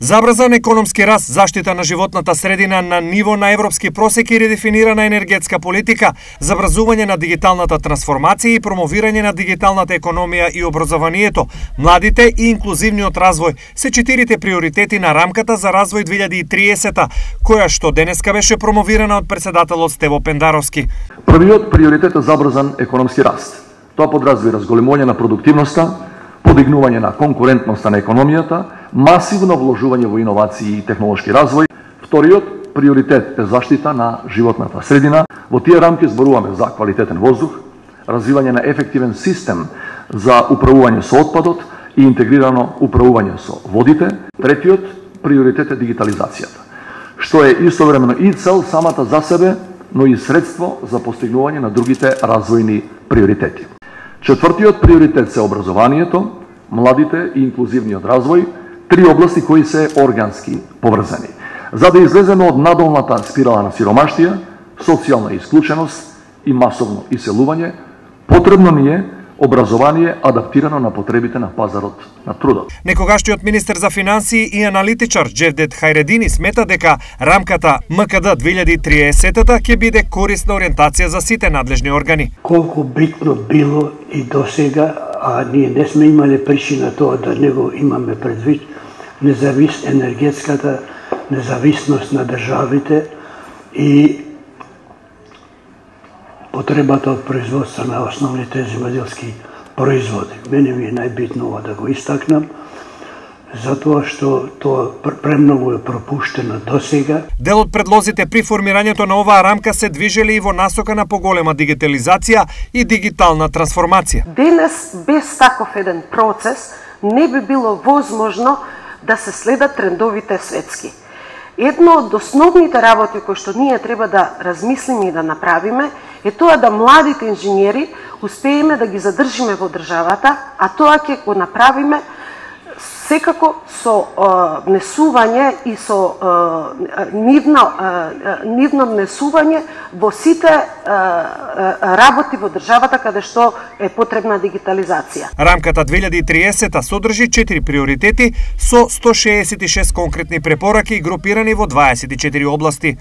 Забрзан економски раст, заштита на животната средина на ниво на европски просек и редефинирана енергетска политика, забрзување на дигиталната трансформација и промовирање на дигиталната економија и образованието, младите и инклузивниот развој се четирите приоритети на рамката за развој 2030 која што денеска беше промовирана од председателот Стево Пендаровски. Првиот приоритет е забрзан економски раст. Тоа подразбира зголемување на продуктивноста, подигнување на конкурентноста на економијата, масивно вложување во иновации и технолошки развој. Вториот приоритет е заштита на животната средина. Во тие рамки зборуваме за квалитетен воздух, развивање на ефективен систем за управување со отпадот и интегрирано управување со водите. Третиот приоритет е дигитализацијата, што е истовремено и цел самата за себе, но и средство за постигнување на другите развојни приоритети. Четвртиот приоритет се образованието, младите и инклузивниот развој, три области кои се органски поврзани. За да излеземе од надолната спирала на сиромаштија, социјална исклученост и масовно иселување, потребно ни е образование адаптирано на потребите на пазарот на трудот. Некогашниот министер за финансии и аналитичар Джевдет Хајредини смета дека рамката МКД 2030 ќе биде корисна ориентација за сите надлежни органи. Колку битно било и досега, а ние не сме имале причина тоа да него имаме предвид, независ енергетската независност на државите и потребата од производство на основните земјоделски производи. Мене ми е најбитно ова да го истакнам, затоа што тоа премногу е пропуштено до сега. Дел од предлозите при формирањето на оваа рамка се движеле и во насока на поголема дигитализација и дигитална трансформација. Денес без таков еден процес не би било возможно да се следат трендовите светски. Едно од основните работи кои што ние треба да размислиме и да направиме е тоа да младите инженери успееме да ги задржиме во државата, а тоа ќе го направиме секако со внесување и со нивно, нивно внесување во сите работи во државата каде што е потребна дигитализација. Рамката 2030 содржи 4 приоритети со 166 конкретни препораки групирани во 24 области.